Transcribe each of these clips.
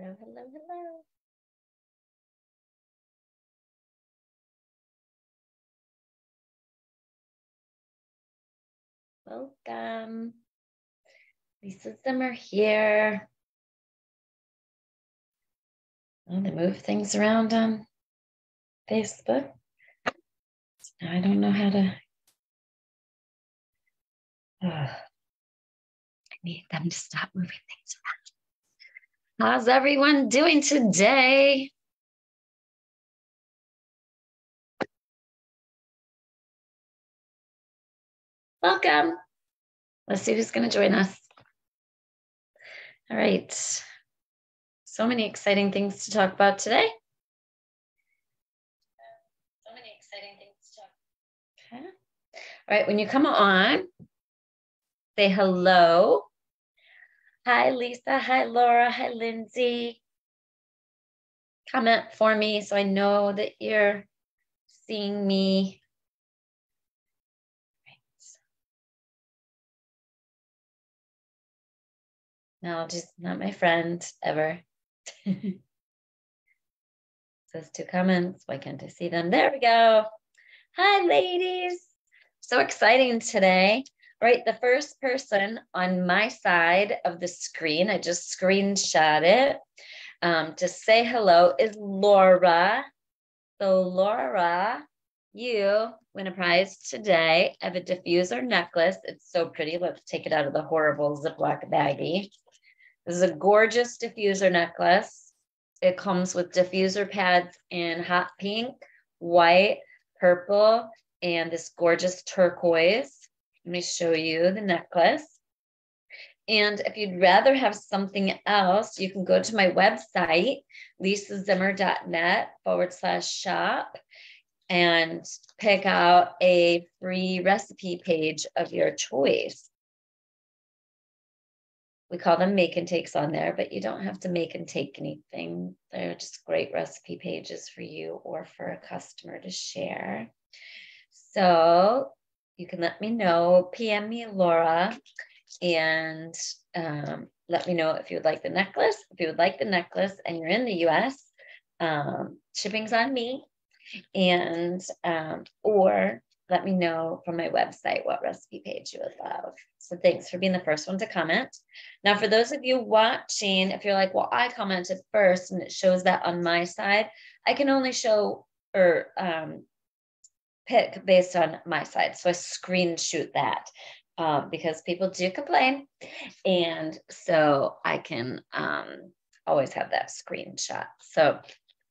Hello, hello, hello. Welcome. Lisa Zimmer here. I'm going to move things around on Facebook. I don't know how to. Oh, I need them to stop moving things around. How's everyone doing today? Welcome. Let's see who's going to join us. All right. So many exciting things to talk about today. So many exciting things to talk. Okay. All right. When you come on, say hello. Hi, Lisa. Hi, Laura. Hi, Lindsay. Comment for me so I know that you're seeing me. No, just not my friend ever. Says two comments. Why can't I see them? There we go. Hi, ladies. So exciting today. Right, the first person on my side of the screen, I just screenshot it um, to say hello is Laura. So, Laura, you win a prize today. Have a diffuser necklace. It's so pretty. Let's take it out of the horrible Ziploc baggie. This is a gorgeous diffuser necklace. It comes with diffuser pads in hot pink, white, purple, and this gorgeous turquoise. Let me show you the necklace. And if you'd rather have something else, you can go to my website, lisazimmer.net forward slash shop, and pick out a free recipe page of your choice we call them make and takes on there, but you don't have to make and take anything. They're just great recipe pages for you or for a customer to share. So you can let me know, PM me, Laura, and um, let me know if you would like the necklace. If you would like the necklace and you're in the US, um, shipping's on me. And um, or let me know from my website what recipe page you would love. So thanks for being the first one to comment. Now, for those of you watching, if you're like, well, I commented first and it shows that on my side, I can only show or um, pick based on my side. So I screenshot that um, because people do complain. And so I can um, always have that screenshot. So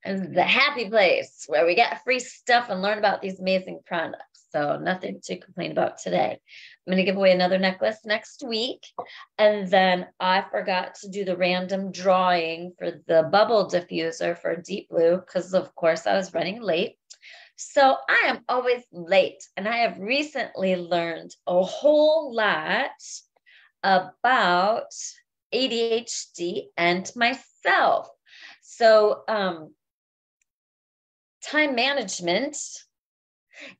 the happy place where we get free stuff and learn about these amazing products. So nothing to complain about today. I'm going to give away another necklace next week. And then I forgot to do the random drawing for the bubble diffuser for deep blue because of course I was running late. So I am always late and I have recently learned a whole lot about ADHD and myself. So um, time management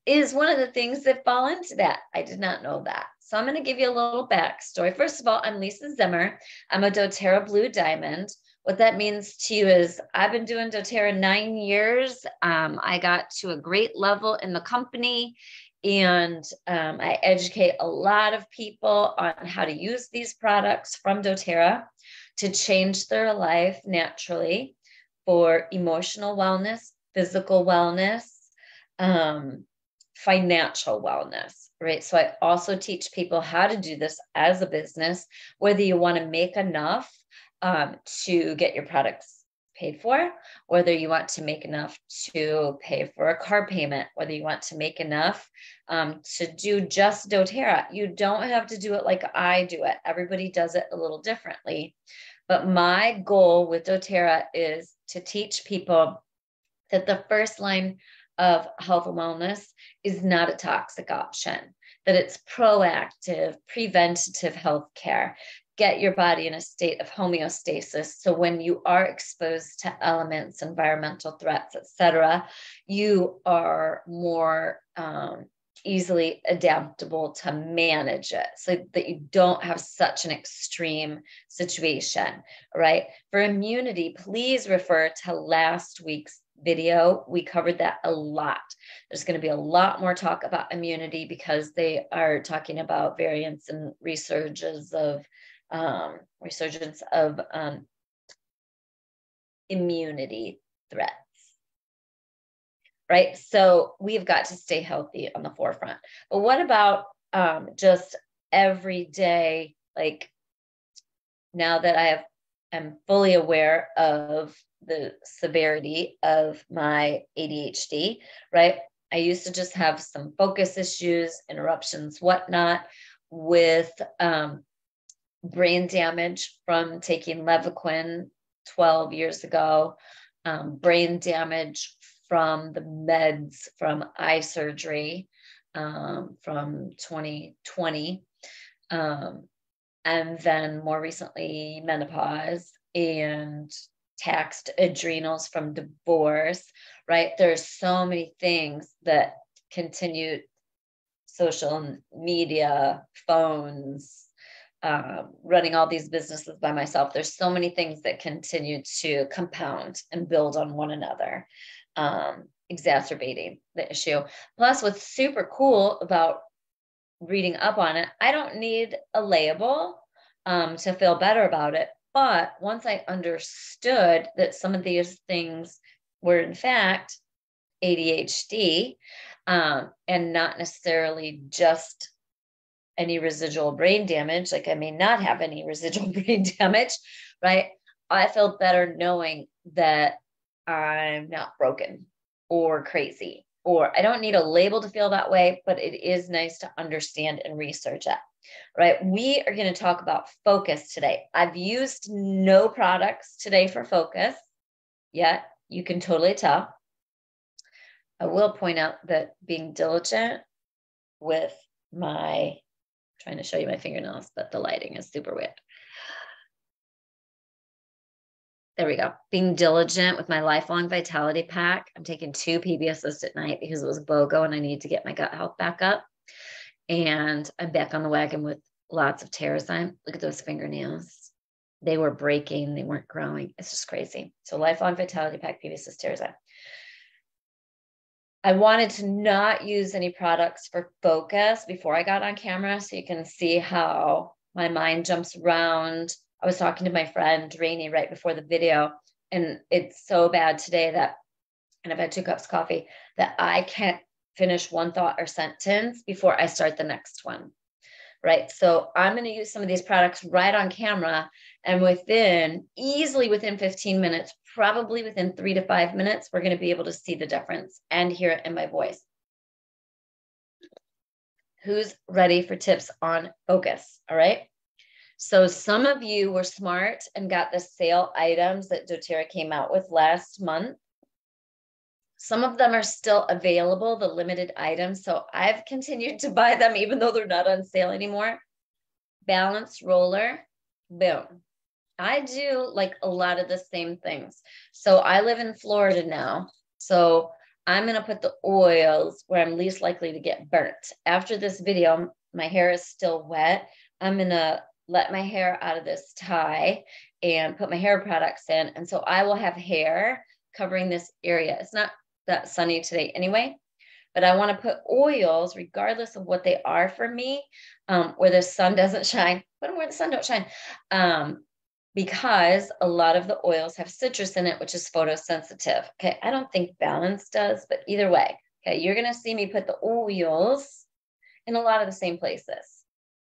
is one of the things that fall into that. I did not know that. So I'm going to give you a little backstory. First of all, I'm Lisa Zimmer. I'm a doTERRA Blue Diamond. What that means to you is I've been doing doTERRA nine years. Um, I got to a great level in the company and um, I educate a lot of people on how to use these products from doTERRA to change their life naturally for emotional wellness, physical wellness, um, financial wellness, right? So I also teach people how to do this as a business, whether you want to make enough um, to get your products paid for, whether you want to make enough to pay for a car payment, whether you want to make enough um, to do just doTERRA. You don't have to do it like I do it. Everybody does it a little differently. But my goal with doTERRA is to teach people that the first line of health and wellness is not a toxic option, that it's proactive, preventative health care. Get your body in a state of homeostasis. So when you are exposed to elements, environmental threats, etc., you are more um, easily adaptable to manage it so that you don't have such an extreme situation, right? For immunity, please refer to last week's video. We covered that a lot. There's going to be a lot more talk about immunity because they are talking about variants and resurgences of um, resurgence of um, immunity threats right? So we've got to stay healthy on the forefront. But what about um, just every day, like now that I have am fully aware of the severity of my ADHD, right? I used to just have some focus issues, interruptions, whatnot, with um, brain damage from taking Levaquin 12 years ago, um, brain damage from the meds from eye surgery um, from 2020. Um, and then more recently, menopause and taxed adrenals from divorce, right? There's so many things that continue social media, phones, um, running all these businesses by myself. There's so many things that continue to compound and build on one another um, exacerbating the issue. Plus, what's super cool about reading up on it, I don't need a label um, to feel better about it. But once I understood that some of these things were, in fact, ADHD um, and not necessarily just any residual brain damage, like I may not have any residual brain damage, right? I felt better knowing that I'm not broken or crazy, or I don't need a label to feel that way, but it is nice to understand and research it. Right. We are going to talk about focus today. I've used no products today for focus yet. You can totally tell. I will point out that being diligent with my trying to show you my fingernails, but the lighting is super weird. There we go. Being diligent with my lifelong vitality pack. I'm taking two PBSs at night because it was BOGO and I need to get my gut health back up. And I'm back on the wagon with lots of Terrazyme. Look at those fingernails. They were breaking, they weren't growing. It's just crazy. So lifelong vitality pack, PBSs, Terrazyme. I wanted to not use any products for focus before I got on camera so you can see how my mind jumps around I was talking to my friend Rainey right before the video, and it's so bad today that, and I've had two cups of coffee, that I can't finish one thought or sentence before I start the next one. Right. So I'm going to use some of these products right on camera. And within easily within 15 minutes, probably within three to five minutes, we're going to be able to see the difference and hear it in my voice. Who's ready for tips on focus? All right. So some of you were smart and got the sale items that doTERRA came out with last month. Some of them are still available, the limited items. So I've continued to buy them even though they're not on sale anymore. Balance roller, boom. I do like a lot of the same things. So I live in Florida now. So I'm going to put the oils where I'm least likely to get burnt. After this video, my hair is still wet. I'm going to let my hair out of this tie and put my hair products in. And so I will have hair covering this area. It's not that sunny today anyway, but I want to put oils, regardless of what they are for me, um, where the sun doesn't shine, put them where the sun don't shine. Um, because a lot of the oils have citrus in it, which is photosensitive. Okay. I don't think balance does, but either way, okay, you're going to see me put the oils in a lot of the same places.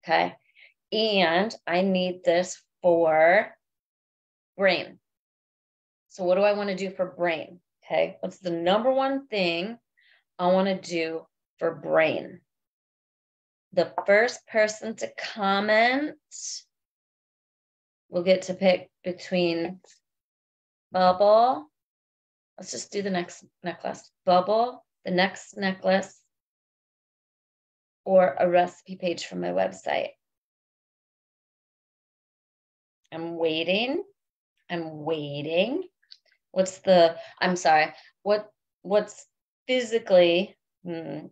Okay. And I need this for brain. So, what do I want to do for brain? Okay. What's the number one thing I want to do for brain? The first person to comment will get to pick between bubble. Let's just do the next necklace. Bubble, the next necklace, or a recipe page from my website. I'm waiting. I'm waiting. What's the, I'm sorry, what, what's physically, hmm,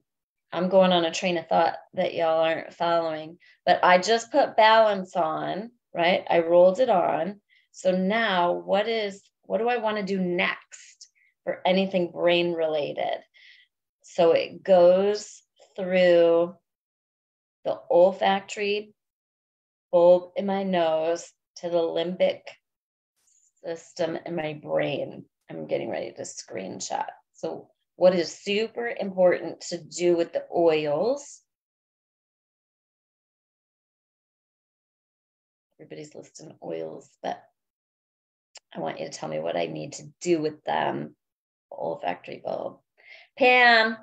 I'm going on a train of thought that y'all aren't following, but I just put balance on, right? I rolled it on. So now what is, what do I want to do next for anything brain related? So it goes through the olfactory bulb in my nose to the limbic system in my brain. I'm getting ready to screenshot. So what is super important to do with the oils. Everybody's listing oils, but I want you to tell me what I need to do with them. Olfactory bulb. Pam,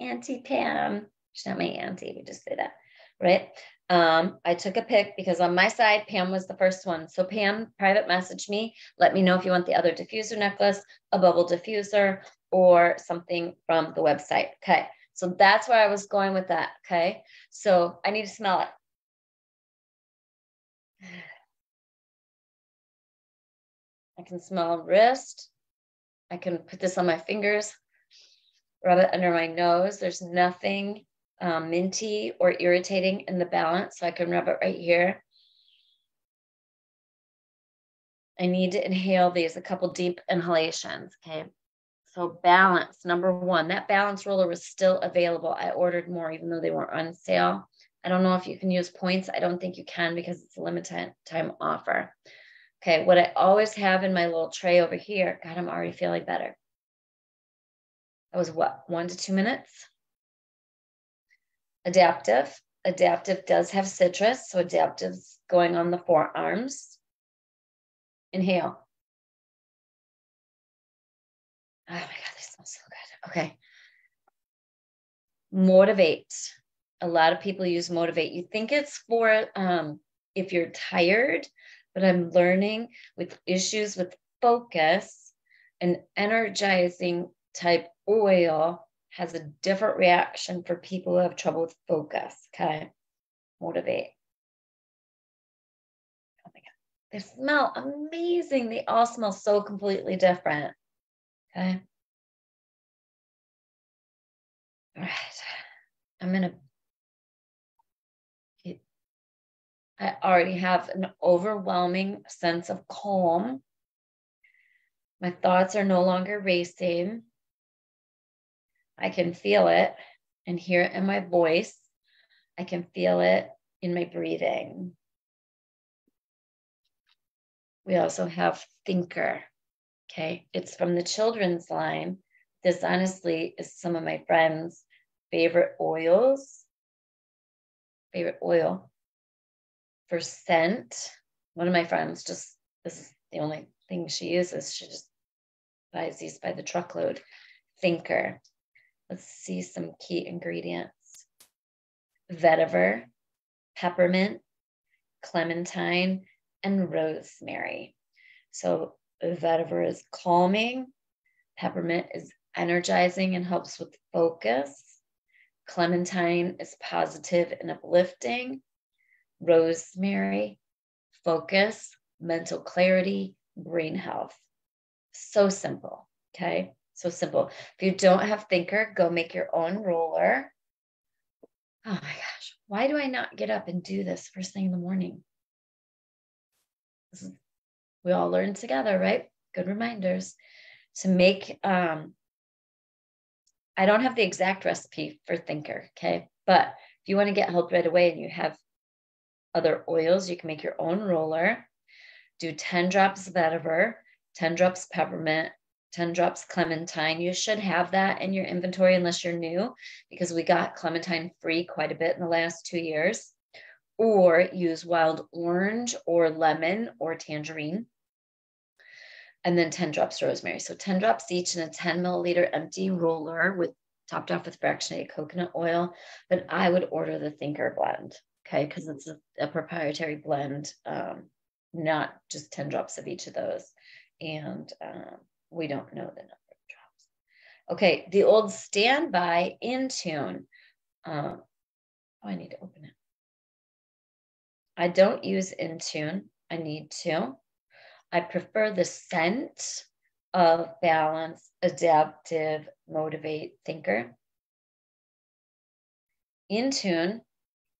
Auntie Pam. She's not my auntie, we just say that, right? Um, I took a pic because on my side, Pam was the first one. So Pam, private message me. Let me know if you want the other diffuser necklace, a bubble diffuser, or something from the website. Okay. So that's where I was going with that. Okay. So I need to smell it. I can smell wrist. I can put this on my fingers, rub it under my nose. There's nothing um, minty or irritating in the balance. So I can rub it right here. I need to inhale these, a couple deep inhalations. Okay. So balance, number one, that balance roller was still available. I ordered more, even though they weren't on sale. I don't know if you can use points. I don't think you can because it's a limited time offer. Okay, what I always have in my little tray over here, God, I'm already feeling better. That was what, one to two minutes? Adaptive. Adaptive does have citrus, so adaptive's going on the forearms. Inhale. Oh my God, they smell so good. Okay. Motivate. A lot of people use motivate. You think it's for um, if you're tired, but I'm learning with issues with focus, an energizing type oil has a different reaction for people who have trouble with focus. Okay. Motivate. Oh my God. They smell amazing. They all smell so completely different. Okay. All right. I'm going to I already have an overwhelming sense of calm. My thoughts are no longer racing. I can feel it and hear it in my voice. I can feel it in my breathing. We also have thinker. Okay, it's from the children's line. This honestly is some of my friends' favorite oils. Favorite oil for scent. One of my friends just, this is the only thing she uses. She just buys these by the truckload. Thinker. Let's see some key ingredients vetiver, peppermint, clementine, and rosemary. So vetiver is calming, peppermint is energizing and helps with focus. Clementine is positive and uplifting. Rosemary, focus, mental clarity, brain health. So simple. Okay. So simple. If you don't have thinker, go make your own roller. Oh my gosh. Why do I not get up and do this first thing in the morning? We all learn together, right? Good reminders to make um, I don't have the exact recipe for thinker, okay? But if you want to get help right away and you have other oils, you can make your own roller. Do 10 drops of vetiver, 10 drops peppermint, 10 drops clementine. You should have that in your inventory unless you're new, because we got clementine free quite a bit in the last two years. Or use wild orange or lemon or tangerine. And then 10 drops rosemary. So 10 drops each in a 10 milliliter empty roller with topped off with fractionated coconut oil. But I would order the Thinker blend, okay, because it's a, a, proprietary blend, um, not just 10 drops of each of those. And um, we don't know the number of drops. Okay, the old standby Intune. Um, oh, I need to open it. I don't use Intune. I need to. I prefer the scent of balance, adaptive, motivate, thinker. Intune,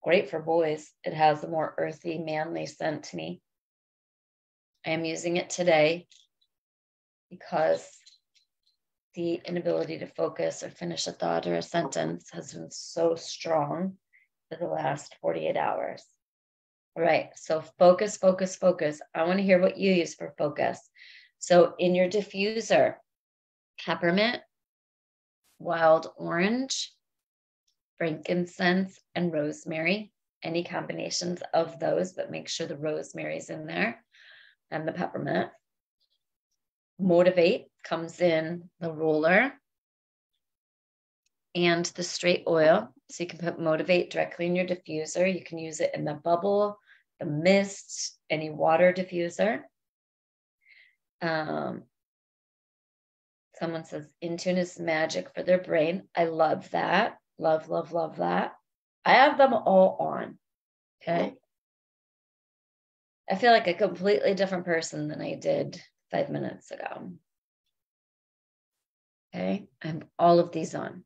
great for boys. It has a more earthy, manly scent to me. I am using it today because the inability to focus or finish a thought or a sentence has been so strong for the last 48 hours. All right, so focus, focus, focus. I want to hear what you use for focus. So in your diffuser, peppermint, wild orange, frankincense, and rosemary. Any combinations of those, but make sure the rosemary's in there and the peppermint. Motivate comes in the roller and the straight oil. So you can put Motivate directly in your diffuser. You can use it in the bubble, the mist, any water diffuser. Um, someone says Intune is magic for their brain. I love that. Love, love, love that. I have them all on. Okay. I feel like a completely different person than I did five minutes ago. Okay. I have all of these on.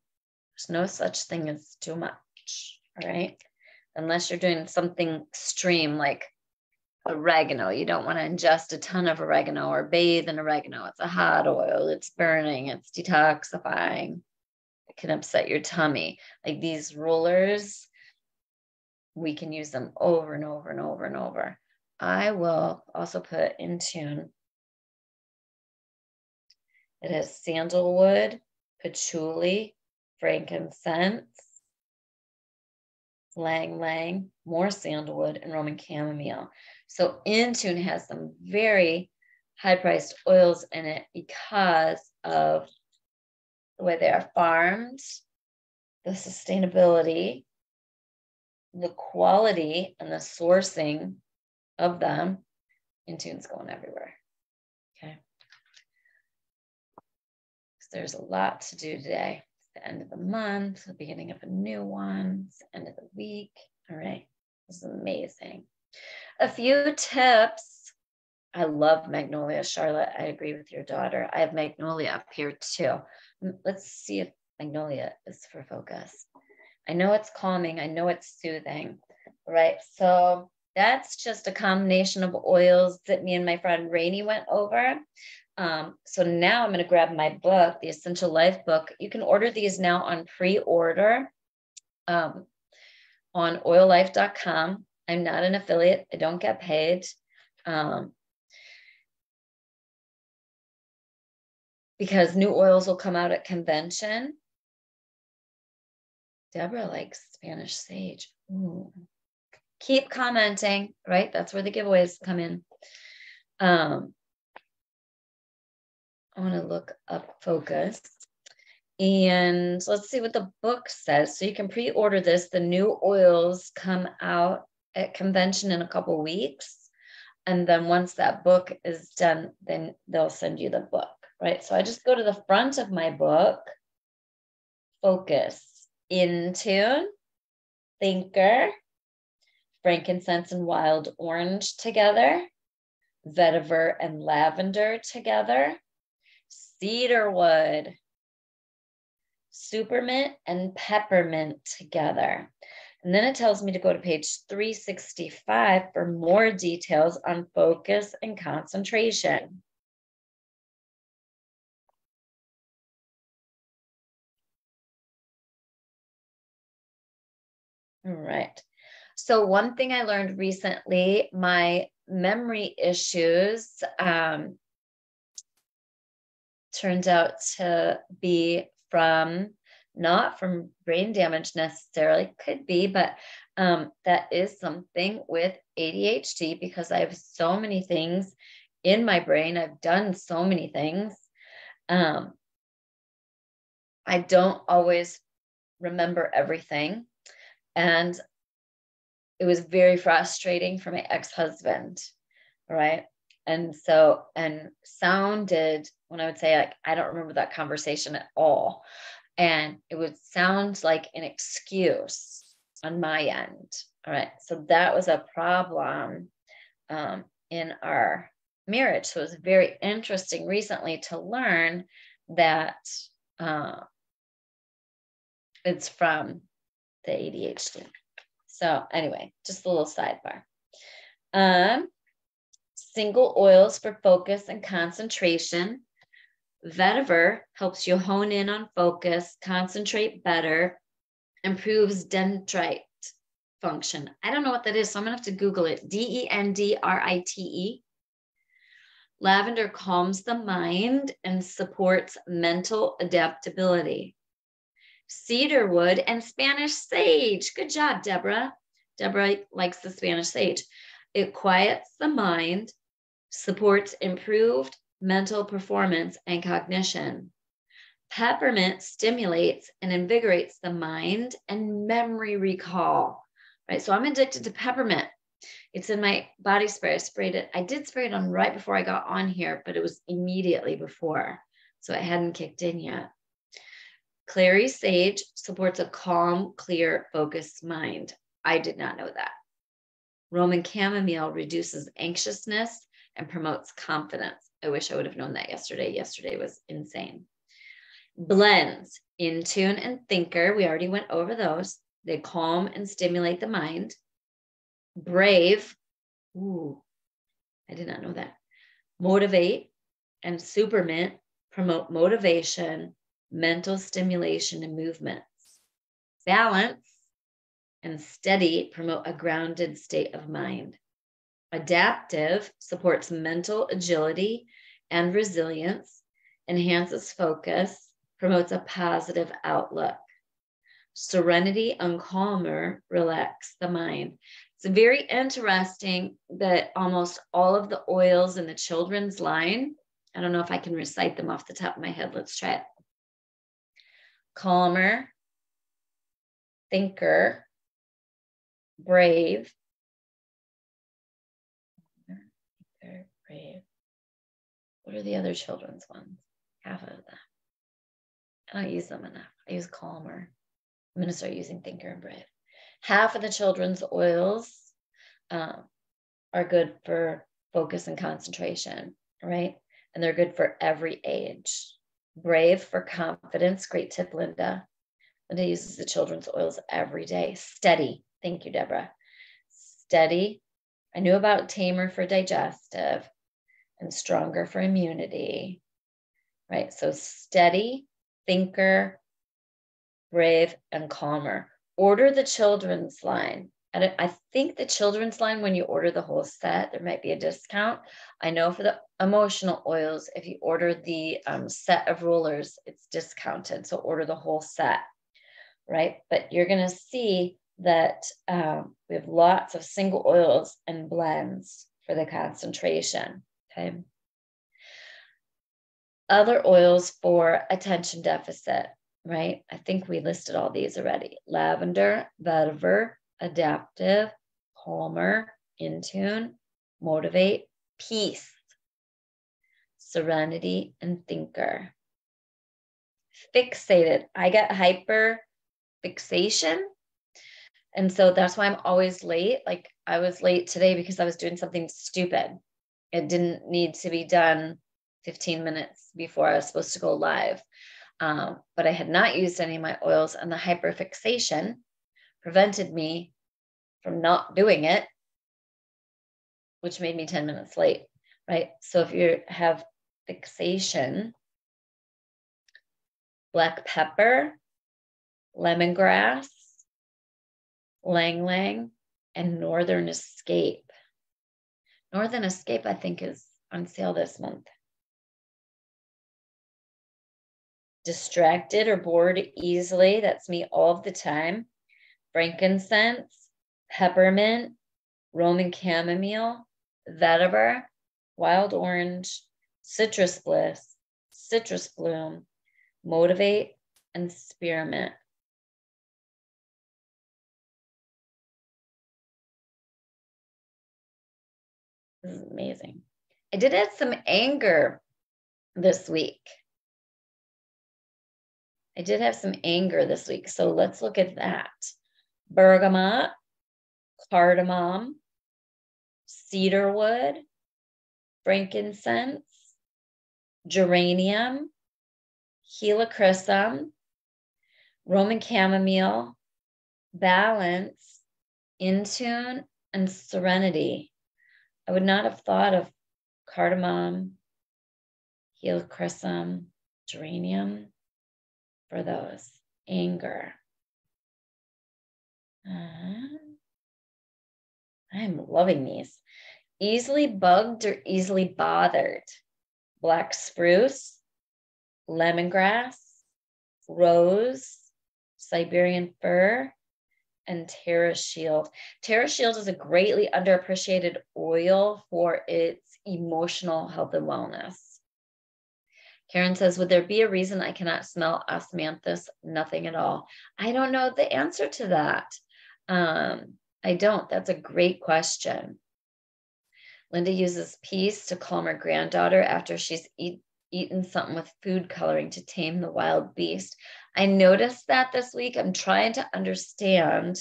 There's no such thing as too much. All right. Unless you're doing something extreme like oregano. You don't want to ingest a ton of oregano or bathe in oregano. It's a hot oil, it's burning, it's detoxifying. It can upset your tummy. Like these rollers, we can use them over and over and over and over. I will also put Intune. It has sandalwood, patchouli, frankincense, ylang ylang, more sandalwood, and Roman chamomile. So Intune has some very high priced oils in it because of the way they are farmed, the sustainability, the quality, and the sourcing of them. Intune's going everywhere. Okay. So there's a lot to do today. It's the end of the month, the beginning of a new one, it's the end of the week. All right. This is amazing. A few tips. I love Magnolia, Charlotte. I agree with your daughter. I have Magnolia up here too. Let's see if Magnolia is for focus. I know it's calming. I know it's soothing. Right. So that's just a combination of oils that me and my friend Rainey went over. Um, so now I'm going to grab my book, the Essential Life book. You can order these now on pre order um, on oillife.com. I'm not an affiliate. I don't get paid. Um, because new oils will come out at convention. Deborah likes Spanish sage. Ooh. Keep commenting, right? That's where the giveaways come in. Um, I want to look up focus. And let's see what the book says. So you can pre order this. The new oils come out at convention in a couple weeks. And then once that book is done, then they'll send you the book, right? So I just go to the front of my book, focus, Intune, thinker, frankincense and wild orange together, vetiver and lavender together, cedarwood, supermint and peppermint together. And then it tells me to go to page 365 for more details on focus and concentration. All right. So one thing I learned recently, my memory issues um, turned out to be from not from brain damage necessarily, could be, but um, that is something with ADHD because I have so many things in my brain. I've done so many things. Um, I don't always remember everything. And it was very frustrating for my ex husband. Right. And so, and sounded when I would say, like, I don't remember that conversation at all and it would sound like an excuse on my end. All right. So that was a problem um, in our marriage. So it was very interesting recently to learn that uh, it's from the ADHD. So anyway, just a little sidebar. Um, single oils for focus and concentration. Vetiver helps you hone in on focus, concentrate better, improves dendrite function. I don't know what that is, so I'm gonna have to Google it. D E N D R I T E. Lavender calms the mind and supports mental adaptability. Cedarwood and Spanish sage. Good job, Deborah. Deborah likes the Spanish sage. It quiets the mind, supports improved mental performance and cognition. Peppermint stimulates and invigorates the mind and memory recall. Right. So I'm addicted to peppermint. It's in my body spray. I sprayed it. I did spray it on right before I got on here, but it was immediately before. So it hadn't kicked in yet. Clary sage supports a calm, clear, focused mind. I did not know that. Roman chamomile reduces anxiousness and promotes confidence. I wish I would have known that yesterday. Yesterday was insane. Blends, Intune and Thinker. We already went over those. They calm and stimulate the mind. Brave. Ooh, I did not know that. Motivate and Supermint promote motivation, mental stimulation, and movements. Balance and steady promote a grounded state of mind. Adaptive supports mental agility and resilience, enhances focus, promotes a positive outlook. Serenity and calmer relax the mind. It's very interesting that almost all of the oils in the children's line, I don't know if I can recite them off the top of my head. Let's try it. Calmer, thinker, brave. What are the other children's ones? Half of them. I don't use them enough. I use calmer. I'm going to start using thinker and brave half of the children's oils um, are good for focus and concentration, right? And they're good for every age. Brave for confidence. Great tip, Linda. Linda uses the children's oils every day. Steady. Thank you, Deborah. Steady. I knew about tamer for digestive and stronger for immunity, right? So steady, thinker, brave, and calmer order the children's line. And I think the children's line, when you order the whole set, there might be a discount. I know for the emotional oils, if you order the um, set of rulers, it's discounted. So order the whole set, right? But you're going to see that um, we have lots of single oils and blends for the concentration. Okay. Other oils for attention deficit right? I think we listed all these already. Lavender, vetiver, adaptive, calmer, Intune, motivate, peace, serenity, and thinker. Fixated. I get hyper fixation. And so that's why I'm always late. Like I was late today because I was doing something stupid. It didn't need to be done 15 minutes before I was supposed to go live. Um, but I had not used any of my oils, and the hyperfixation prevented me from not doing it, which made me 10 minutes late, right? So if you have fixation, black pepper, lemongrass, ylang ylang, and northern escape. Northern escape, I think, is on sale this month. distracted or bored easily. That's me all the time. Frankincense, peppermint, Roman chamomile, vetiver, wild orange, citrus bliss, citrus bloom, motivate, and spearmint. This is amazing. I did have some anger this week. I did have some anger this week. So let's look at that. Bergamot, cardamom, cedarwood, frankincense, geranium, helichrysum, Roman chamomile, balance, in tune, and serenity. I would not have thought of cardamom, helichrysum, geranium for those. Anger. Uh, I'm loving these. Easily bugged or easily bothered. Black spruce, lemongrass, rose, Siberian fir, and Terra Shield. Terra Shield is a greatly underappreciated oil for its emotional health and wellness. Karen says, Would there be a reason I cannot smell osmanthus? Nothing at all. I don't know the answer to that. Um, I don't. That's a great question. Linda uses peace to calm her granddaughter after she's eat, eaten something with food coloring to tame the wild beast. I noticed that this week. I'm trying to understand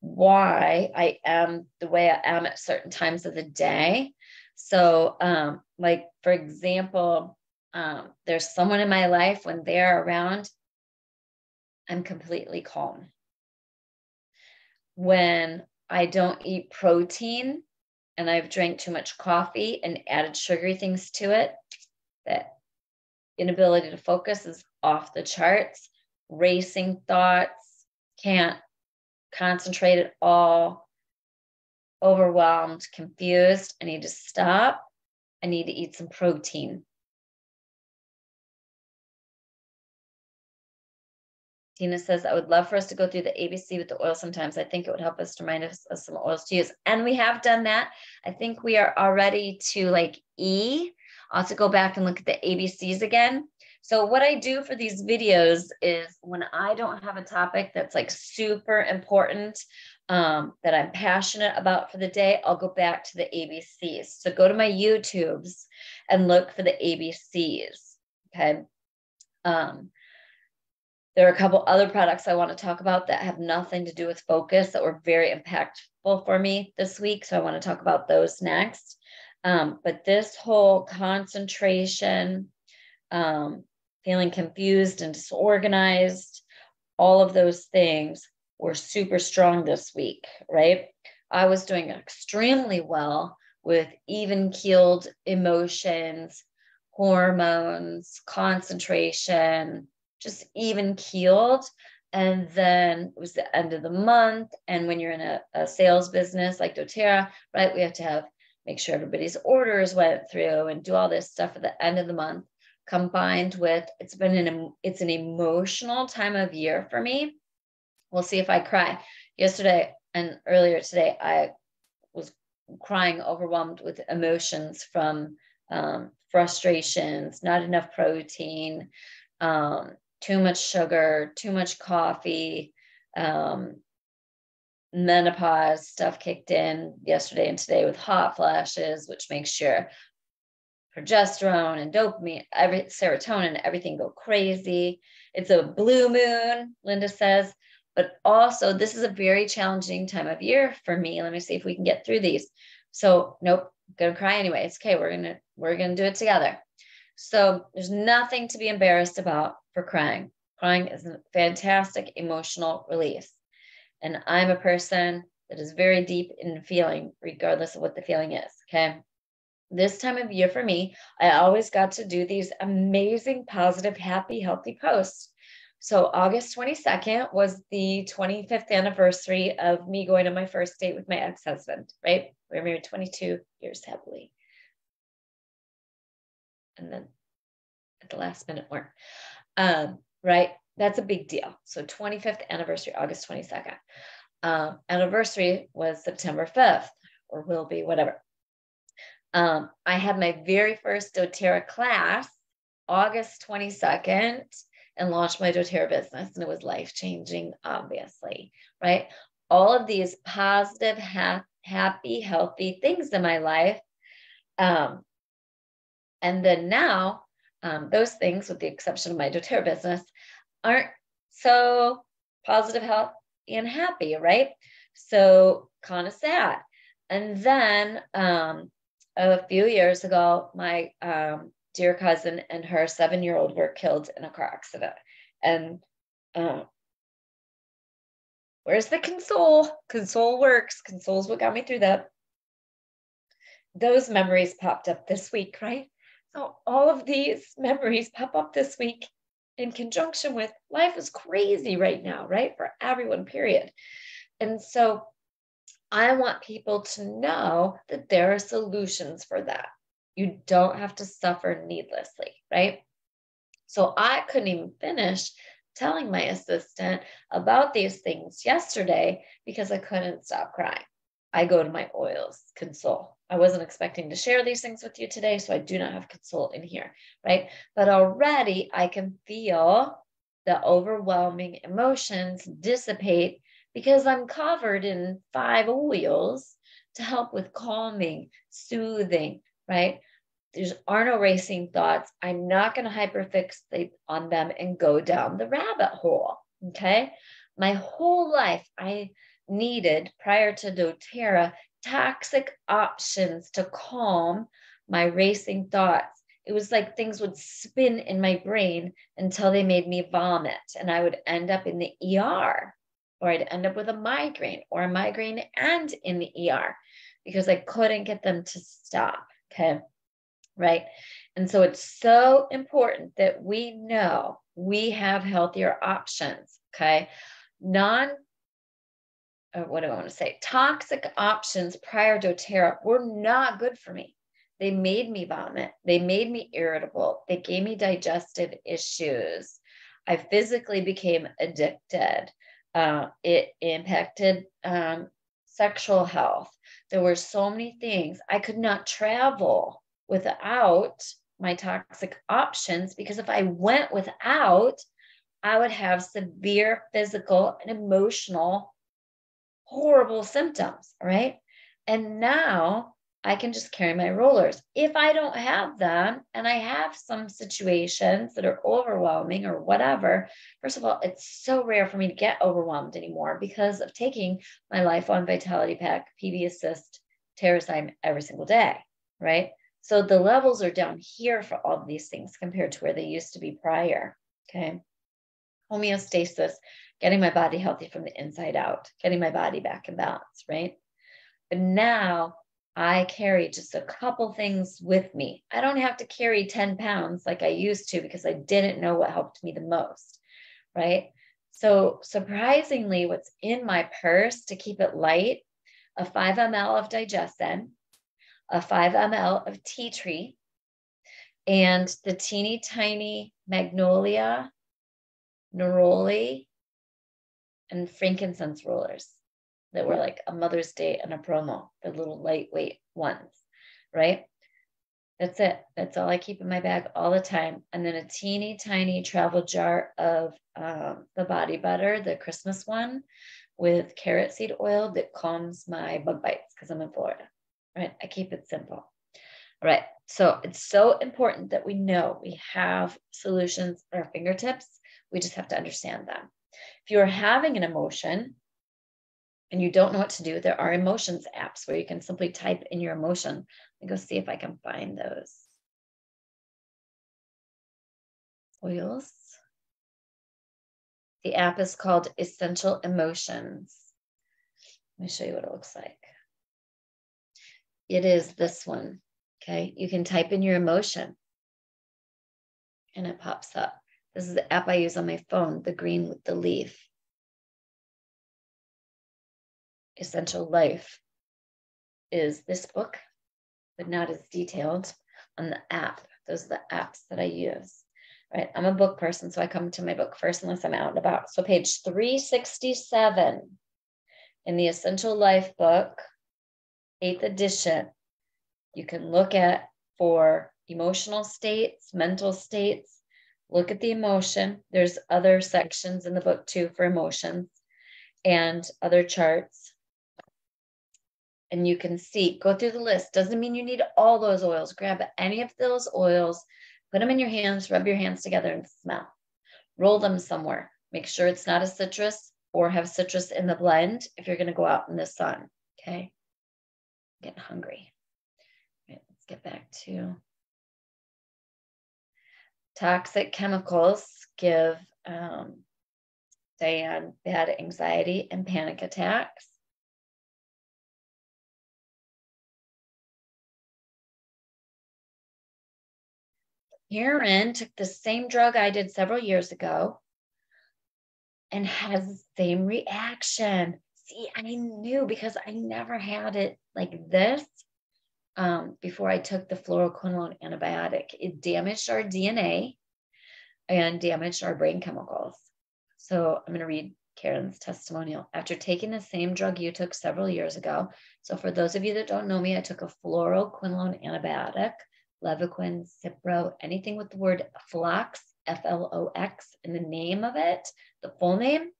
why I am the way I am at certain times of the day. So, um, like for example, um, there's someone in my life when they're around, I'm completely calm. When I don't eat protein and I've drank too much coffee and added sugary things to it, that inability to focus is off the charts. Racing thoughts, can't concentrate at all, overwhelmed, confused. I need to stop. I need to eat some protein. Tina says, I would love for us to go through the ABC with the oil sometimes. I think it would help us to remind us of some oils to use. And we have done that. I think we are already to like E. Have to go back and look at the ABCs again. So what I do for these videos is when I don't have a topic that's like super important, um, that I'm passionate about for the day, I'll go back to the ABCs. So go to my YouTubes and look for the ABCs. Okay. Um, there are a couple other products I want to talk about that have nothing to do with focus that were very impactful for me this week. So I want to talk about those next. Um, but this whole concentration, um, feeling confused and disorganized, all of those things were super strong this week, right? I was doing extremely well with even keeled emotions, hormones, concentration, just even keeled. And then it was the end of the month. And when you're in a, a sales business like doTERRA, right, we have to have make sure everybody's orders went through and do all this stuff at the end of the month combined with it's been an it's an emotional time of year for me. We'll see if i cry. Yesterday and earlier today i was crying overwhelmed with emotions from um, frustrations not enough protein um, too much sugar, too much coffee, um, menopause stuff kicked in yesterday and today with hot flashes, which makes your progesterone and dopamine, every serotonin, everything go crazy. It's a blue moon, Linda says, but also this is a very challenging time of year for me. Let me see if we can get through these. So, nope, gonna cry anyway. It's okay. We're gonna we're gonna do it together. So there's nothing to be embarrassed about for crying. Crying is a fantastic emotional release. And I'm a person that is very deep in feeling, regardless of what the feeling is. Okay. This time of year for me, I always got to do these amazing, positive, happy, healthy posts. So August 22nd was the 25th anniversary of me going on my first date with my ex-husband, right? We were married 22 years happily and then at the last minute weren't. Um, right? That's a big deal. So 25th anniversary, August 22nd. Um, anniversary was September 5th, or will be, whatever. Um, I had my very first doTERRA class August 22nd and launched my doTERRA business, and it was life changing, obviously, right? All of these positive, ha- happy, healthy things in my life um, and then now, um, those things, with the exception of my doTERRA business, aren't so positive, health, and happy, right? So kind of sad. And then um, a few years ago, my um, dear cousin and her seven year old were killed in a car accident. And uh, Where's the console? Console works. Console's what got me through that. Those memories popped up this week, right? So all of these memories pop up this week in conjunction with life is crazy right now, right? For everyone, period. And so I want people to know that there are solutions for that. You don't have to suffer needlessly, right? So I couldn't even finish telling my assistant about these things yesterday because I couldn't stop crying. I go to my oils console. I wasn't expecting to share these things with you today, so I do not have console in here, right? But already I can feel the overwhelming emotions dissipate because I'm covered in five oils to help with calming, soothing, right? There's are no racing thoughts. I'm not going to hyperfixate on them and go down the rabbit hole. Okay. My whole life, I needed prior to doTERRA toxic options to calm my racing thoughts. It was like things would spin in my brain until they made me vomit, and I would end up in the ER, or I'd end up with a migraine or a migraine and in the ER because I couldn't get them to stop. Okay right? And so it's so important that we know we have healthier options, okay? Non, uh, what do I want to say? Toxic options prior to doTERRA were not good for me. They made me vomit. They made me irritable. They gave me digestive issues. I physically became addicted. Uh, it impacted um, sexual health. There were so many things. I could not travel without my toxic options because if I went without, I would have severe physical and emotional horrible symptoms, right? And now I can just carry my rollers. If I don't have them and I have some situations that are overwhelming or whatever, first of all, it's so rare for me to get overwhelmed anymore because of taking my Lifelong Vitality Pack, PB Assist, Terrazyme every single day, right? So the levels are down here for all of these things compared to where they used to be prior. Okay. Homeostasis, getting my body healthy from the inside out, getting my body back in balance, right? But now I carry just a couple things with me. I don't have to carry 10 pounds like I used to because I didn't know what helped me the most, right? So, surprisingly, what's in my purse to keep it light a 5 ml of DigestZen, a 5 ml of tea tree, and the teeny tiny magnolia, neroli, and frankincense rollers that were like a Mother's Day and a promo, the little lightweight ones, right? That's it. That's all I keep in my bag all the time. And then a teeny tiny travel jar of um, the body butter, the Christmas one with carrot seed oil that calms my bug bites because I'm in Florida right? I keep it simple. All right. So it's so important that we know we have solutions at our fingertips. We just have to understand them. If you're having an emotion and you don't know what to do, there are emotions apps where you can simply type in your emotion. Let me go see if I can find those. Oils. The app is called Essential Emotions. Let me show you what it looks like it is this one. Okay. You can type in your emotion and it pops up. This is the app I use on my phone, the green with the leaf. Essential Life is this book, but not as detailed on the app. Those are the apps that I use. Right. I'm a book person, so I come to my book first unless I'm out and about. So page 367 in the Essential Life book eighth edition, you can look at for emotional states, mental states, look at the emotion. There's other sections in the book too for emotions and other charts. And you can see, go through the list. Doesn't mean you need all those oils. Grab any of those oils, put them in your hands, rub your hands together and smell. Roll them somewhere. Make sure it's not a citrus or have citrus in the blend if you're going to go out in the sun. Okay getting hungry. let's get back to toxic chemicals give um, Diane, bad anxiety and panic attacks. Karen took the same drug I did several years ago and has the same reaction. See, I knew because I never had it like this um, before I took the fluoroquinolone antibiotic. It damaged our DNA and damaged our brain chemicals. So I'm going to read Karen's testimonial. After taking the same drug you took several years ago, so for those of you that don't know me, I took a fluoroquinolone antibiotic, Levaquin, Cipro, anything with the word flox, F L O X, in the name of it, the full name,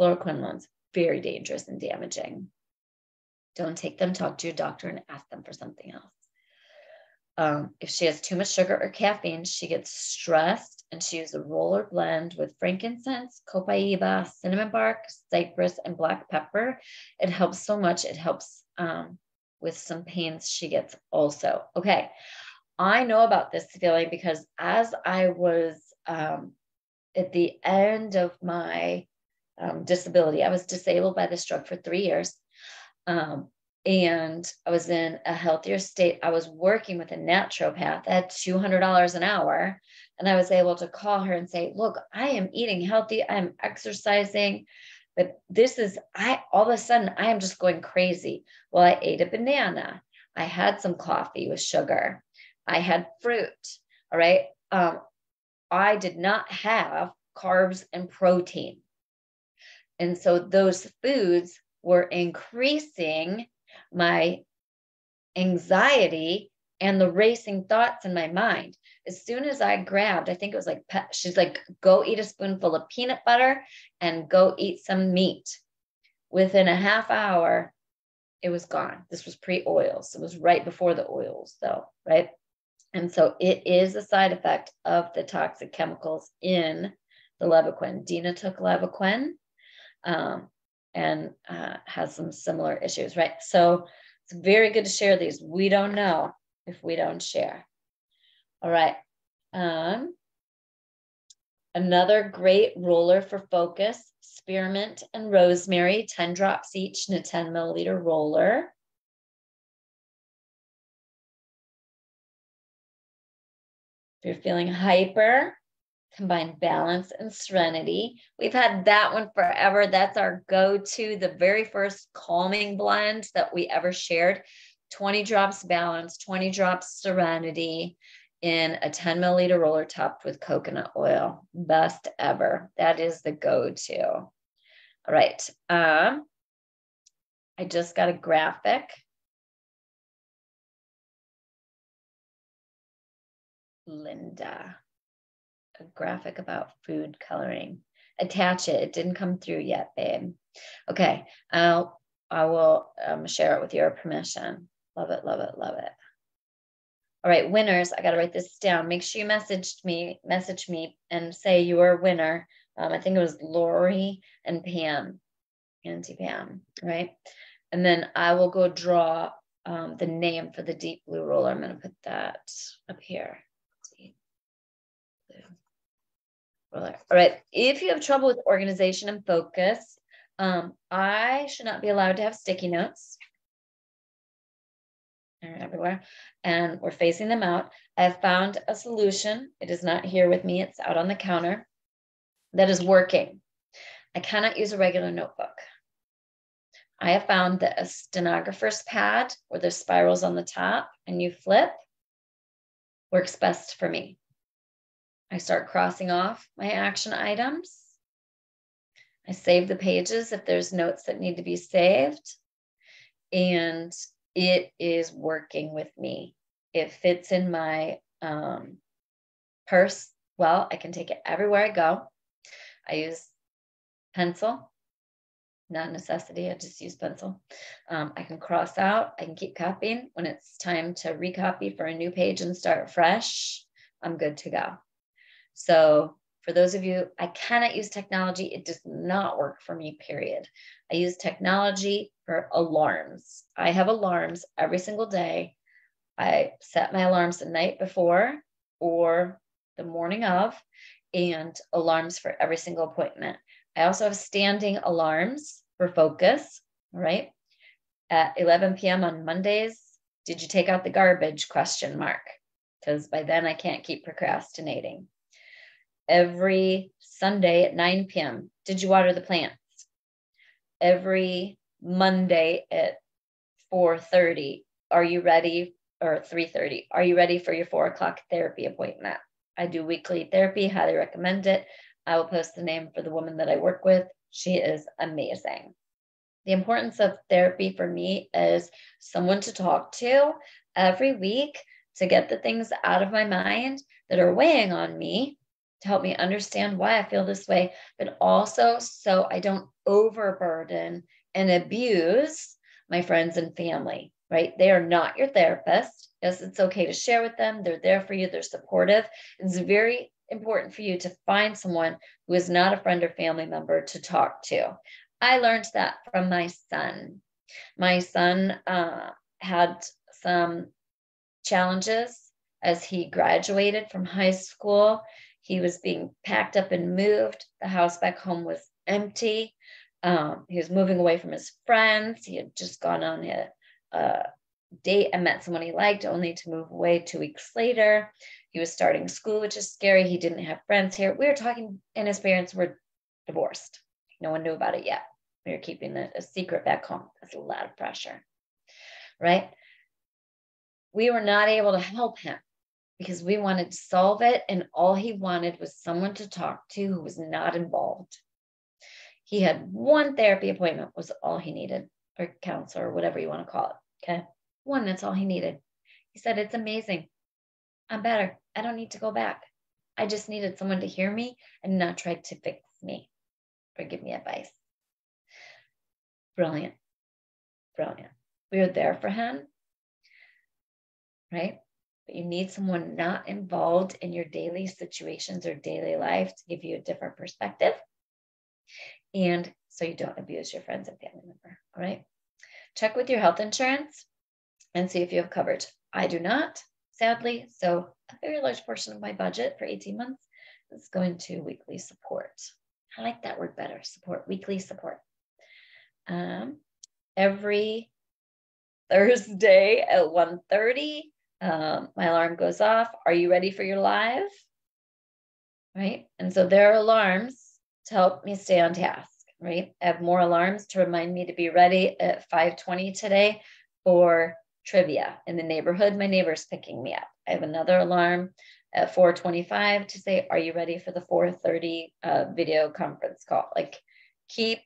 fluoroquinolones, very dangerous and damaging. Don't take them, talk to your doctor and ask them for something else. Um, if she has too much sugar or caffeine, she gets stressed and she uses a roller blend with frankincense, copaiba, cinnamon bark, cypress, and black pepper. It helps so much. It helps um, with some pains she gets also. Okay. I know about this feeling because as I was um, at the end of my um, disability, I was disabled by this drug for three years. Um, and I was in a healthier state. I was working with a naturopath at $200 an hour. And I was able to call her and say, Look, I am eating healthy, I'm exercising, but this is, I all of a sudden, I am just going crazy. Well, I ate a banana, I had some coffee with sugar, I had fruit. All right. Um, I did not have carbs and protein. And so those foods were increasing my anxiety and the racing thoughts in my mind. As soon as I grabbed, I think it was like, she's like, go eat a spoonful of peanut butter and go eat some meat. Within a half hour, it was gone. This was pre oils. It was right before the oils, though, right? And so it is a side effect of the toxic chemicals in the Levaquin. Dina took Levaquin. Um, and uh, has some similar issues, right? So it's very good to share these. We don't know if we don't share. All right. Um, another great roller for focus, spearmint and rosemary, 10 drops each in a 10 milliliter roller. If you're feeling hyper, combine balance and serenity. We've had that one forever. That's our go to, the very first calming blend that we ever shared 20 drops balance, 20 drops serenity in a 10 milliliter roller topped with coconut oil. Best ever. That is the go to. All right. Um, I just got a graphic. Linda graphic about food coloring. Attach it. It didn't come through yet, babe. Okay, I'll I will um, share it with your permission. Love it, love it, love it. All right, winners. I got to write this down. Make sure you messaged me, message me, and say you are a winner. Um, I think it was Lori and Pam, Auntie Pam, right? And then I will go draw um, the name for the deep blue roller. I'm going to put that up here. All right. If you have trouble with organization and focus, um, I should not be allowed to have sticky notes. They're everywhere. And we're facing them out. I've found a solution. It is not here with me, it's out on the counter that is working. I cannot use a regular notebook. I have found that a stenographer's pad where there's spirals on the top and you flip works best for me. I start crossing off my action items. I save the pages if there's notes that need to be saved. And it is working with me. It fits in my um, purse well. I can take it everywhere I go. I use pencil, not necessity. I just use pencil. Um, I can cross out. I can keep copying. When it's time to recopy for a new page and start fresh, I'm good to go. So for those of you, I cannot use technology. It does not work for me, period. I use technology for alarms. I have alarms every single day. I set my alarms the night before or the morning of, and alarms for every single appointment. I also have standing alarms for focus, right? At 11 p.m. on Mondays, did you take out the garbage? Question mark. Because by then I can't keep procrastinating. Every Sunday at 9 p.m., did you water the plants? Every Monday at 4:30, are you ready? Or 3:30, are you ready for your four o'clock therapy appointment? I do weekly therapy, highly recommend it. I will post the name for the woman that I work with. She is amazing. The importance of therapy for me is someone to talk to every week to get the things out of my mind that are weighing on me to help me understand why I feel this way, but also so I don't overburden and abuse my friends and family, right? They are not your therapist. Yes, it's okay to share with them. They're there for you, they're supportive. It's very important for you to find someone who is not a friend or family member to talk to. I learned that from my son. My son uh, had some challenges as he graduated from high school. He was being packed up and moved. The house back home was empty. Um, he was moving away from his friends. He had just gone on a, a date and met someone he liked, only to move away two weeks later. He was starting school, which is scary. He didn't have friends here. We were talking, and his parents were divorced. No one knew about it yet. We were keeping it a secret back home. That's a lot of pressure, right? We were not able to help him because we wanted to solve it, and all he wanted was someone to talk to who was not involved. He had one therapy appointment was all he needed, or counselor, or whatever you want to call it. Okay, one. That's all he needed. He said, "It's amazing. I'm better. I don't need to go back. I just needed someone to hear me and not try to fix me or give me advice. Brilliant. Brilliant. We were there for him, right? You need someone not involved in your daily situations or daily life to give you a different perspective. And so you don't abuse your friends and family member. All right. Check with your health insurance and see if you have coverage. I do not sadly. So a very large portion of my budget for 18 months is going to weekly support. I like that word better, support, weekly support. Um, every Thursday at 1.30, um, my alarm goes off. Are you ready for your live? Right? And so there are alarms to help me stay on task, right? I have more alarms to remind me to be ready at 5.20 today for trivia in the neighborhood. My neighbor's picking me up. I have another alarm at 425 to say, are you ready for the 430 uh, video conference call? Like keep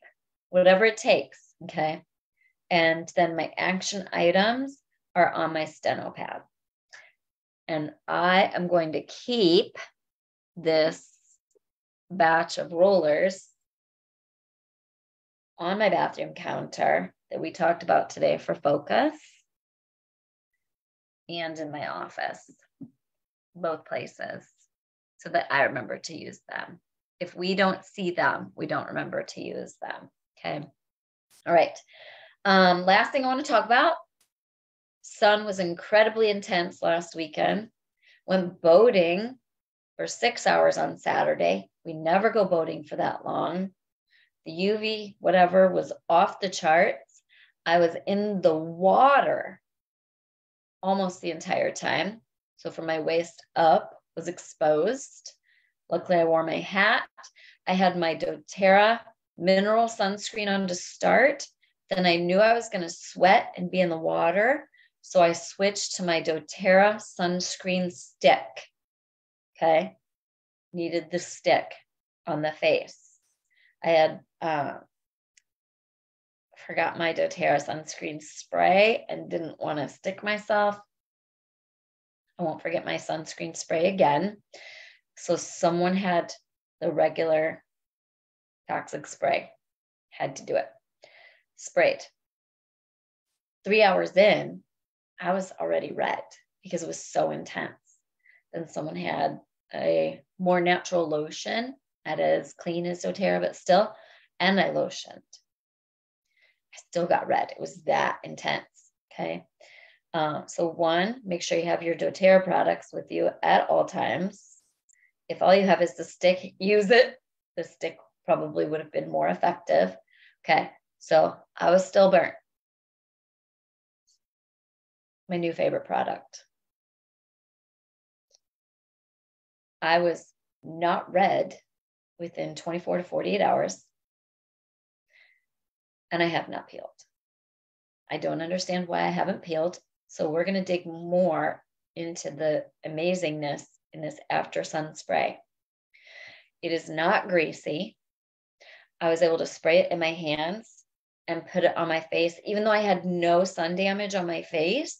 whatever it takes. Okay. And then my action items are on my steno pad. And I am going to keep this batch of rollers on my bathroom counter that we talked about today for focus and in my office, both places, so that I remember to use them. If we don't see them, we don't remember to use them. Okay. All right. Um, last thing I want to talk about sun was incredibly intense last weekend. Went boating for six hours on Saturday. We never go boating for that long. The UV, whatever, was off the charts. I was in the water almost the entire time. So from my waist up was exposed. Luckily, I wore my hat. I had my doTERRA mineral sunscreen on to start. Then I knew I was going to sweat and be in the water. So I switched to my doTERRA sunscreen stick. Okay. Needed the stick on the face. I had uh, forgot my doTERRA sunscreen spray and didn't want to stick myself. I won't forget my sunscreen spray again. So someone had the regular toxic spray, had to do it. Sprayed. Three hours in, I was already red because it was so intense. Then someone had a more natural lotion, not as clean as doTERRA, but still, and I lotioned. I still got red. It was that intense. Okay. Uh, so, one, make sure you have your doTERRA products with you at all times. If all you have is the stick, use it. The stick probably would have been more effective. Okay, so I was still burnt. My new favorite product. I was not red within 24 to 48 hours, and I have not peeled. I don't understand why I haven't peeled. So we're going to dig more into the amazingness in this after sun spray. It is not greasy. I was able to spray it in my hands and put it on my face. Even though I had no sun damage on my face,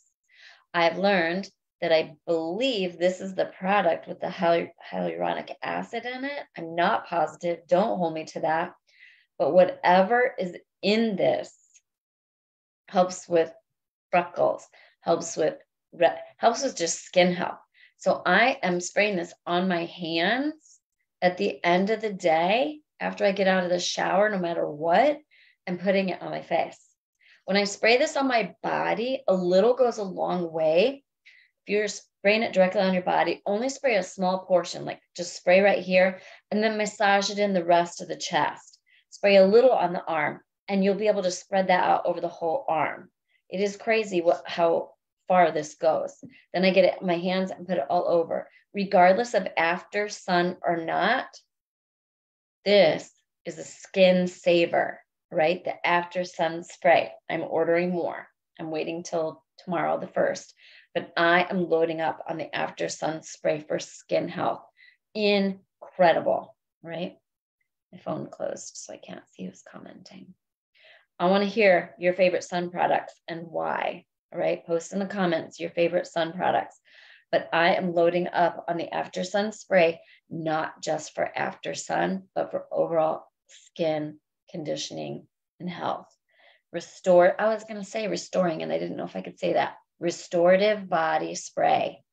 I've learned that I believe this is the product with the hyaluronic acid in it. I'm not positive. Don't hold me to that. But whatever is in this helps with freckles, helps with helps with just skin health. So I am spraying this on my hands at the end of the day after I get out of the shower, no matter what, and putting it on my face. When I spray this on my body, a little goes a long way. If you're spraying it directly on your body, only spray a small portion, like just spray right here, and then massage it in the rest of the chest. Spray a little on the arm, and you'll be able to spread that out over the whole arm. It is crazy what how far this goes. Then I get it in my hands and put it all over. Regardless of after sun or not, this is a skin saver, right? The after sun spray. I'm ordering more. I'm waiting till tomorrow, the first, but I am loading up on the after sun spray for skin health. Incredible, right? My phone closed, so I can't see who's commenting. I want to hear your favorite sun products and why. Right, post in the comments your favorite sun products. But I am loading up on the after sun spray, not just for after sun, but for overall skin conditioning and health. Restore, I was going to say restoring, and I didn't know if I could say that. Restorative body spray.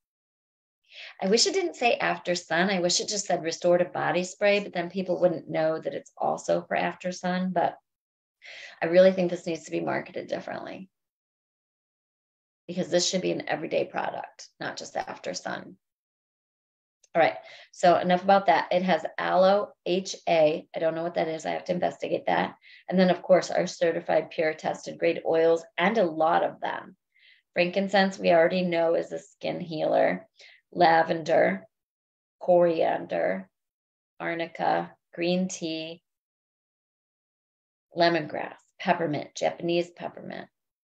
I wish it didn't say after sun. I wish it just said restorative body spray, but then people wouldn't know that it's also for after sun. But I really think this needs to be marketed differently because this should be an everyday product, not just after sun. All right, so enough about that. It has aloe HA. I don't know what that is. I have to investigate that. And then, of course, our certified pure tested grade oils and a lot of them. Frankincense, we already know is a skin healer. Lavender, coriander, arnica, green tea, lemongrass, peppermint, Japanese peppermint,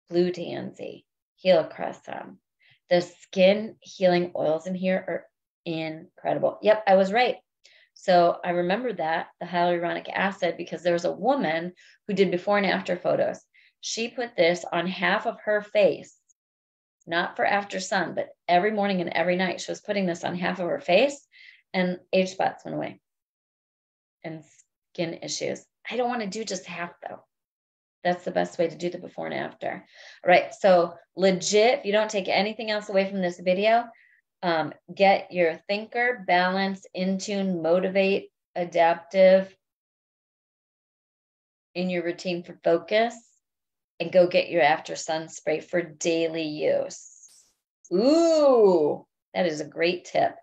blue tansy, helichrysum. The skin healing oils in here are incredible. Yep, I was right. So I remember that the hyaluronic acid because there was a woman who did before and after photos. She put this on half of her face, not for after sun, but every morning and every night she was putting this on half of her face and age spots went away and skin issues. I don't want to do just half though. That's the best way to do the before and after. All right. So legit, if you don't take anything else away from this video, um, get your thinker, balance, in tune, motivate, adaptive in your routine for focus and go get your after sun spray for daily use. Ooh, that is a great tip.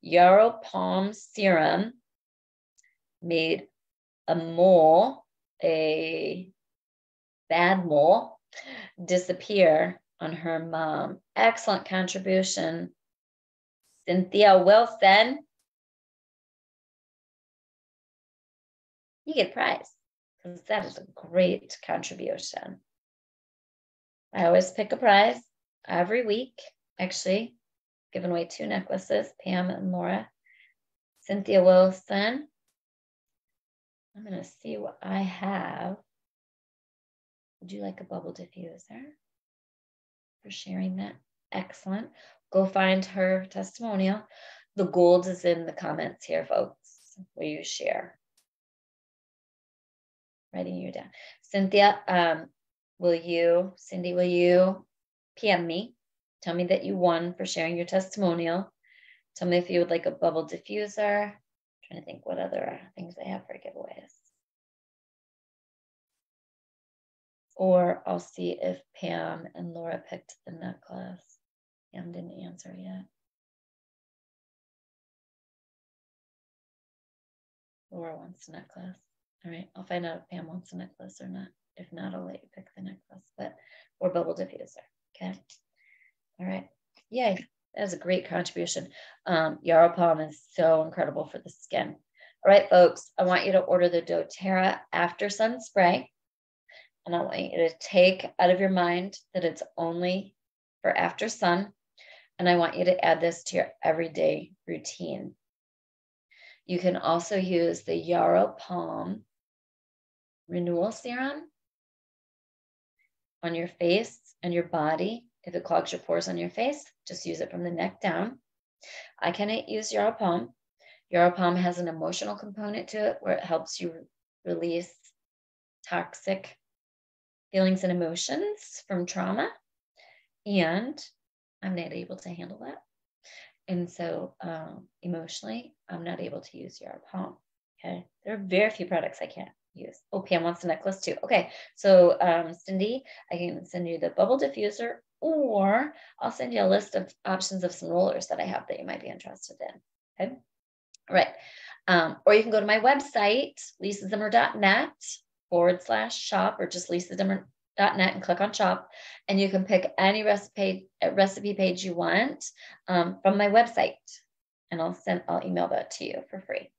Yarrow Pom Serum made a mole, a bad mole, disappear on her mom. Excellent contribution. Cynthia Wilson. You get a prize because that is a great contribution. I always pick a prize every week. Actually, giving away two necklaces, Pam and Laura. Cynthia Wilson I'm going to see what I have. Would you like a bubble diffuser for sharing that? Excellent. Go find her testimonial. The gold is in the comments here, folks, where you share. Writing you down. Cynthia, um, will you, Cindy, will you PM me? Tell me that you won for sharing your testimonial. Tell me if you would like a bubble diffuser, I'm trying to think what other things I have for giveaways. Or I'll see if Pam and Laura picked the necklace. Pam didn't answer yet. Laura wants the necklace. All right, I'll find out if Pam wants a necklace or not. If not, I'll let you pick the necklace, but or bubble diffuser. Okay. All right. Yay. That is a great contribution. Um, Yarrow Pom is so incredible for the skin. All right, folks, I want you to order the doTERRA After Sun Spray. And I want you to take out of your mind that it's only for after sun. And I want you to add this to your everyday routine. You can also use the Yarrow Pom Renewal Serum on your face and your body. If it clogs your pores on your face, just use it from the neck down. I cannot use Yarrow Pom. Yarrow Pom has an emotional component to it where it helps you release toxic feelings and emotions from trauma. And I'm not able to handle that. And so um, emotionally, I'm not able to use Yarrow Pom. Okay. There are very few products I can't use. Oh, Pam wants a necklace too. Okay. So um, Cindy, I can send you the bubble diffuser or I'll send you a list of options of some rollers that I have that you might be interested in. Okay. All right. Um, or you can go to my website, lisazimmer.net forward slash shop or just lisazimmer net and click on shop and you can pick any recipe recipe page you want um, from my website and I'll send I'll email that to you for free.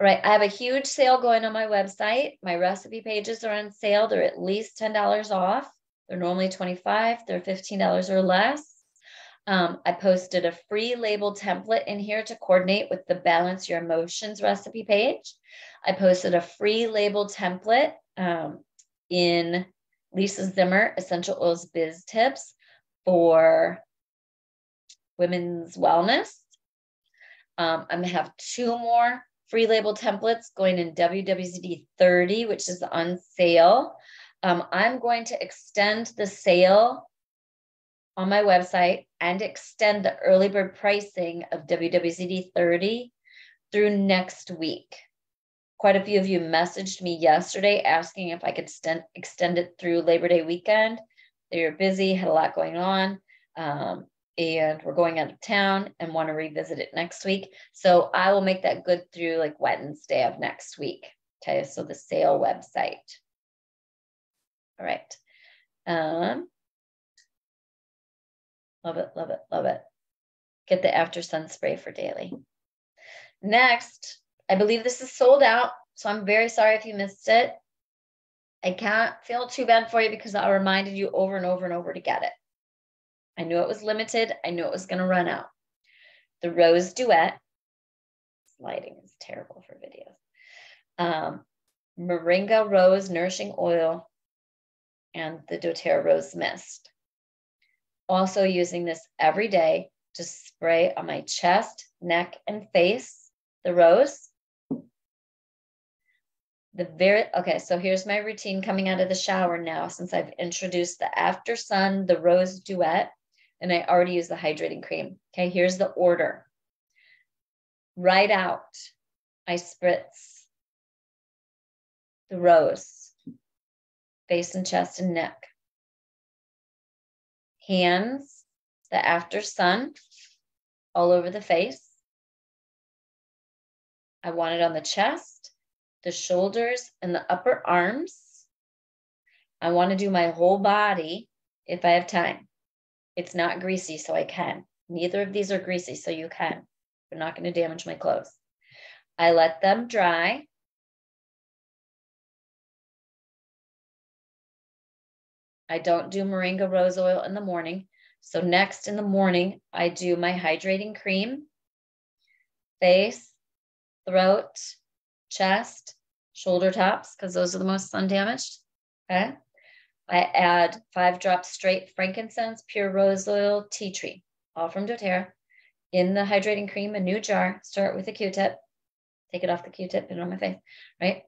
All right, I have a huge sale going on my website. My recipe pages are on sale. They're at least $10 off. They're normally 25, they're $15 or less. Um, I posted a free label template in here to coordinate with the Balance Your Emotions recipe page. I posted a free label template um, in Lisa Zimmer, Essential Oils Biz Tips for women's wellness. Um, I'm gonna have two more free label templates going in WWZD 30, which is on sale. Um, I'm going to extend the sale on my website and extend the early bird pricing of WWZD 30 through next week. Quite a few of you messaged me yesterday asking if I could extend, extend it through Labor Day weekend. They were busy, had a lot going on, um, and we're going out of town and want to revisit it next week. So I will make that good through like Wednesday of next week. Okay, so the sale website. All right. Um, love it, love it, love it. Get the after sun spray for daily. Next, I believe this is sold out, so I'm very sorry if you missed it. I can't feel too bad for you because I reminded you over and over and over to get it. I knew it was limited. I knew it was going to run out. The Rose Duet. Lighting is terrible for videos. Um, Moringa Rose Nourishing Oil and the doTERRA Rose Mist. Also using this every day to spray on my chest, neck, and face, the rose the very okay so here's my routine coming out of the shower now since i've introduced the after sun the rose duet and i already use the hydrating cream. Okay here's the order. Right out i spritz the rose face and chest and neck. Hands the after sun all over the face. I want it on the chest the shoulders and the upper arms. I want to do my whole body if I have time. It's not greasy, so I can. Neither of these are greasy, so you can. They're not going to damage my clothes. I let them dry. I don't do moringa rose oil in the morning. So next in the morning, I do my hydrating cream, face, throat, chest, shoulder tops, because those are the most sun damaged. Okay. I add five drops straight frankincense, pure rose oil, tea tree, all from doTERRA. In the hydrating cream, a new jar, start with a Q-tip, take it off the Q-tip, put it on my face, right?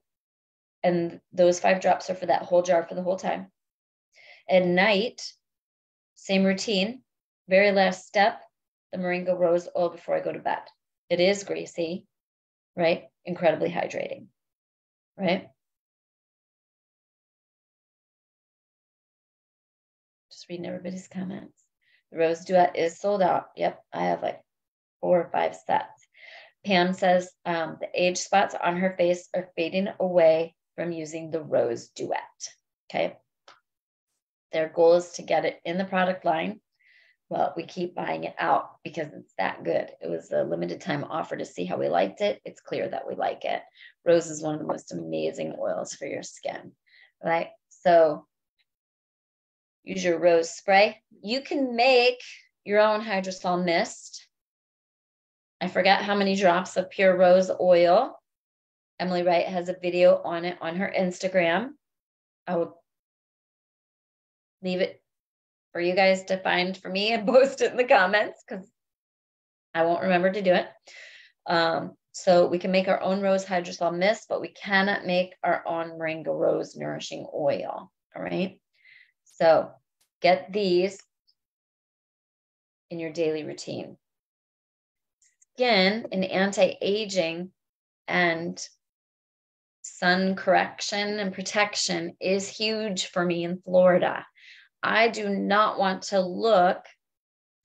And those five drops are for that whole jar for the whole time. At night, same routine, very last step, the Moringa Rose oil before I go to bed. It is greasy, right? Incredibly hydrating, right? Just reading everybody's comments. The Rose Duet is sold out. Yep, I have like four or five sets. Pam says um, the age spots on her face are fading away from using the Rose Duet. Okay. Their goal is to get it in the product line. Well, we keep buying it out because it's that good. It was a limited time offer to see how we liked it. It's clear that we like it. Rose is one of the most amazing oils for your skin, right? So use your rose spray. You can make your own hydrosol mist. I forget how many drops of pure rose oil. Emily Wright has a video on it on her Instagram. I will leave it for you guys to find for me and post it in the comments because I won't remember to do it. Um, so we can make our own rose hydrosol mist, but we cannot make our own moringa rose nourishing oil. All right. So get these in your daily routine. Skin and anti-aging and sun correction and protection is huge for me in Florida. I do not want to look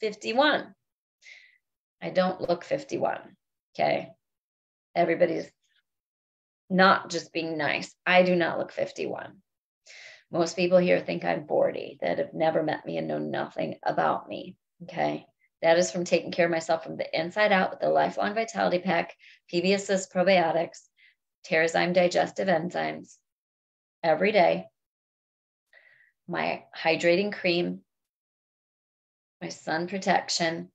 51. I don't look 51. Okay. Everybody's not just being nice. I do not look 51. Most people here think I'm 40 that have never met me and know nothing about me. Okay. That is from taking care of myself from the inside out with the Lifelong Vitality Pack, PB Assist probiotics, Terrazyme digestive enzymes every day my hydrating cream, my sun protection.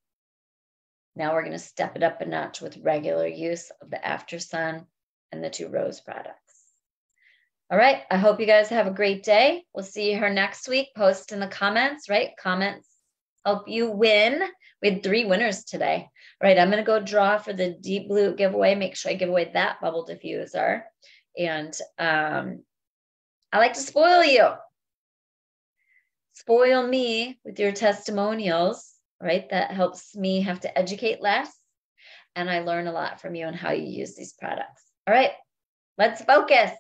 Now we're going to step it up a notch with regular use of the After Sun and the two Rose products. All right. I hope you guys have a great day. We'll see you here next week. Post in the comments, right? Comments help you win. We had three winners today. All right. I'm going to go draw for the deep blue giveaway. Make sure I give away that bubble diffuser. And um, I like to spoil you spoil me with your testimonials, right? That helps me have to educate less. And I learn a lot from you on how you use these products. All right, let's focus.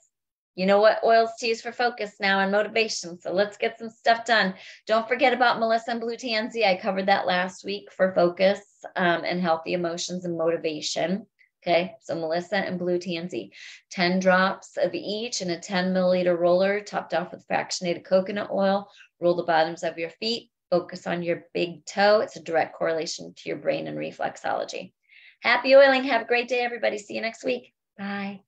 You know what oils to use for focus now and motivation. So let's get some stuff done. Don't forget about Melissa and Blue Tansy. I covered that last week for focus um, and healthy emotions and motivation. Okay, so Melissa and Blue Tansy, 10 drops of each in a 10 milliliter roller, topped off with fractionated coconut oil. Roll the bottoms of your feet, focus on your big toe. It's a direct correlation to your brain and reflexology. Happy oiling. Have a great day, everybody. See you next week. Bye.